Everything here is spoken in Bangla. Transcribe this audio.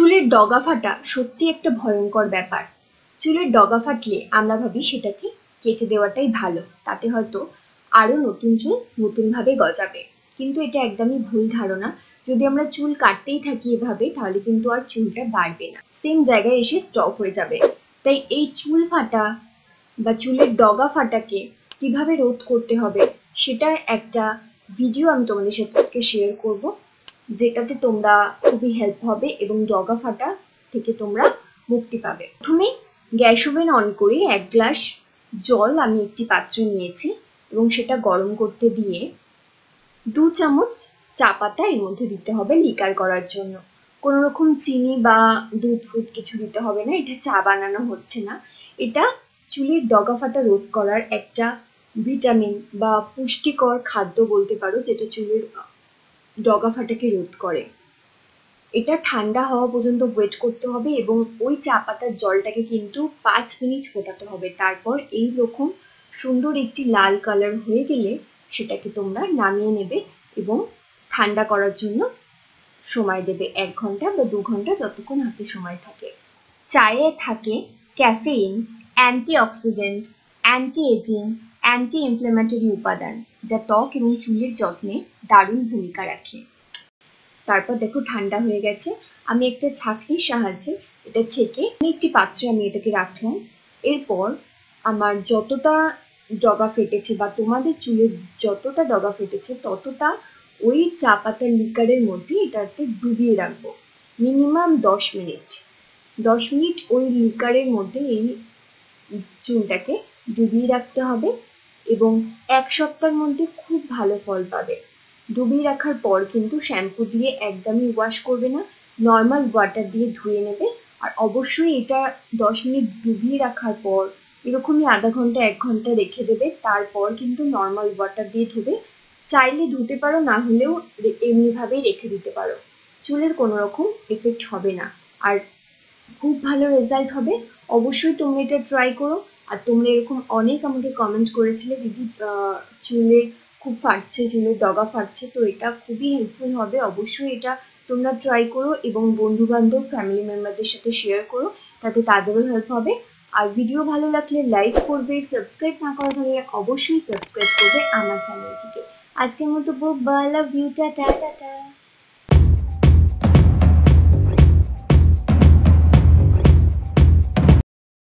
চুলের ডগা ফাটা সত্যি একটা ভয়ঙ্কর ব্যাপার। চুলের ডগা ফাটলে আমরা ভাবি সেটাকে কেটে দেওয়াটাই ভালো, তাতে হয়তো আরও নতুন চুল নতুন ভাবে গজাবে। কিন্তু এটা একদমই ভুল ধারণা। যদি আমরা চুল কাটতেই থাকি এভাবে, তাহলে কিন্তু আর চুলটা বাড়বে না। সেম জায়গায় এসে স্টপ হয়ে যাবে। তাই এই চুল ফাটা বা চুলের ডগা ফাটাকে কীভাবে রোধ করতে হবে, সেটার একটা ভিডিও আমি তোমাদের সাথে আজকে শেয়ার করব। যেটাতে তোমরা খুবই হেল্প হবে এবং ডগা ফাটা থেকে তোমরা মুক্তি পাবে। প্রথমে গ্যাস ওভেন অন করে এক গ্লাস জল আমি একটি পাত্রে নিয়েছি এবং সেটা গরম করতে দিয়ে দু চামচ চা পাতা এর মধ্যে দিতে হবে লিকার করার জন্য। কোনো রকম চিনি বা দুধ ফুড কিছু দিতে হবে না, এটা চা বানানো হচ্ছে না। এটা চুলের ডগা ফাটা রোধ করার একটা ভিটামিন বা পুষ্টিকর খাদ্য বলতে পারো, যেটা চুলের ডগা ফাটাকে রোধ করে। এটা ঠান্ডা হওয়া পর্যন্ত ওয়েট করতে হবে এবং ওই চা পাতার জলটাকে কিন্তু পাঁচ মিনিট ফোটাতে হবে। তারপর এই রকম সুন্দর একটি লাল কালার হয়ে গেলে সেটাকে তোমরা নামিয়ে নেবে এবং ঠান্ডা করার জন্য সময় দেবে। এক ঘণ্টা বা দু ঘণ্টা যতক্ষণ হাতে সময় থাকে। চায়ে থাকে caffeine antioxidant anti ageing anti inflammatory উপাদান যা ত্বক এবং চুলের যত্নে দারুণ ভূমিকা রাখে। তারপর দেখো ঠান্ডা হয়ে গেছে। আমি একটা ছাঁকনির সাহায্যে এটা ছেঁকে একটি পাত্রে আমি এটাকে রাখলাম। এরপর আমার যতটা ডগা ফেটেছে বা তোমাদের চুলের যতটা ডগা ফেটেছে ততটা ওই চা পাতার লিকারের মধ্যে এটাতে ডুবিয়ে রাখব। মিনিমাম দশ মিনিট। দশ মিনিট ওই লিকারের মধ্যে এই চুলটাকে ডুবিয়ে রাখতে হবে এবং এক সপ্তাহের মধ্যে খুব ভালো ফল পাবে। ডুবিয়ে রাখার পর কিন্তু শ্যাম্পু দিয়ে একদমই ওয়াশ করবে না নর্মাল ওয়াটার দিয়ে ধুয়ে নেবে। আর অবশ্যই এটা দশ মিনিট ডুবিয়ে রাখার পর, এরকমই আধা ঘণ্টা, এক ঘণ্টা রেখে দেবে, তারপর কিন্তু নর্মাল ওয়াটার দিয়ে ধুবে। চাইলে ধুতে পারো, না হলেও এমনিভাবেই রেখে দিতে পারো। চুলের কোনো রকম এফেক্ট হবে না। আর খুব ভালো রেজাল্ট হবে। অবশ্যই তোমরা এটা ট্রাই করো। আর তোমরা এরকম অনেক আমাকে কমেন্ট করেছিলে দিদি চুলে খুব ফাটছে ঝুলের ডগা ফাটছে, তো এটা খুবই হেল্পফুল হবে। অবশ্যই এটা তোমরা ট্রাই করো এবং বন্ধু বান্ধব ফ্যামিলি মেম্বারদের সাথে শেয়ার করো, তাতে তাদেরও হেল্প হবে। আর ভিডিও ভালো লাগলে লাইক করবে সাবস্ক্রাইব না করা থাকলে অবশ্যই সাবস্ক্রাইব করবে আমার চ্যানেলটিকে আজকের মতো বুক বা লাভ ইউ টা টা টাটা